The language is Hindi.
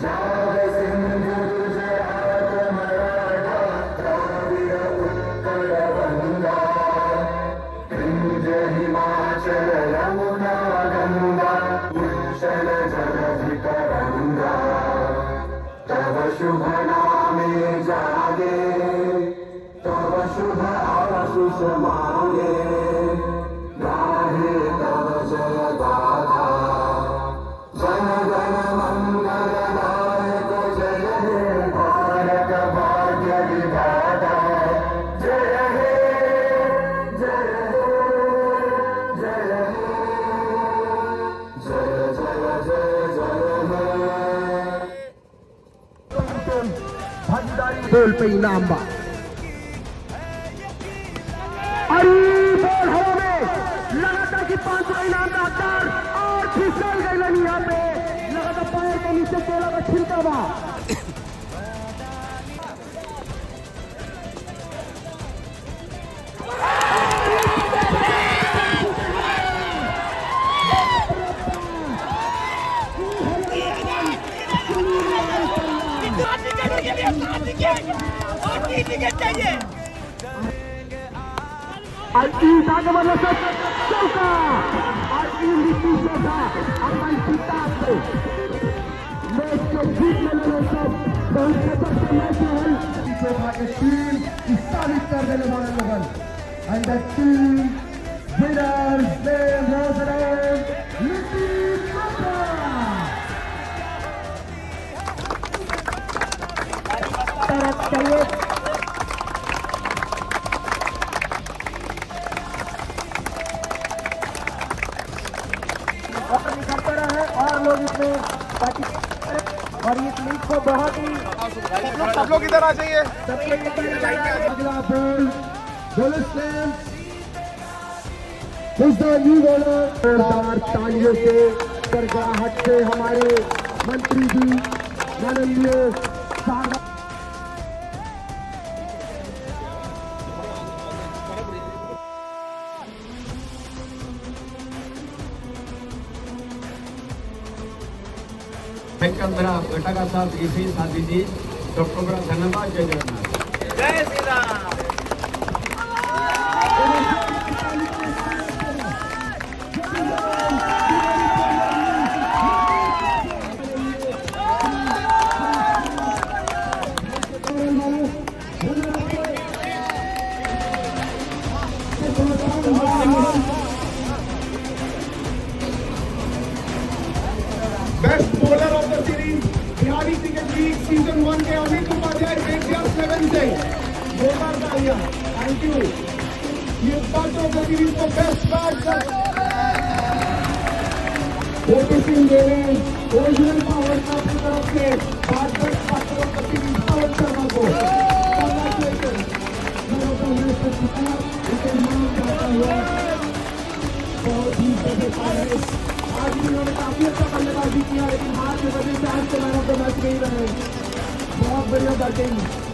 Ciao. आशीष मांगे गाहे तव जय गाथा जन गण मंगल नायक जय हे भारत भाग्य विधाता। जय हे जय हे जय हे जय जय जय जय हे भागीदारी बोल पे इनाम बा की पाँच सौ इनाम का और फिसल गई लगी यहाँ पे। लगातार पैर के नीचे केला का छिलका और चाहिए। सब बहुत खतर से मैच है चौका के टीम स्थापित कर देने वाले लोगन एंड द टीम विनर दे रोजरेन नीति चोपड़ा तरफ़ चलिए और निकलते रहे और लोग इसमें पार्टिसिपेट और इस लीग को बहुत ही सब लोग इधर आ जाइए। तालियों से करगाहट से हमारे मंत्री जी माननीय सिकंदरा घटक साहब इसी शादी जी सबको बड़ा धन्यवाद जय जगन्नाथ। जय Shri Ram. Best the series Bihari cricket league season one के अमित उपाध्याय बेटिया सेवन से। जोरदार तालियाँ थैंक यू ये पार्ट ऑफ़ को बेस्ट बैट मोती सिंह देवे ओरिजिनल पावर की तरफ़ से भारत पात्र ऑफ़ द सीरीज़ शर्मा को बहुत ही है आज भी उन्होंने काफ़ी अच्छा बल्लेबाजी किया, लेकिन हार की वजह से आज के मैन ऑफ़ द मैच नहीं रहे। बहुत बढ़िया बैटिंग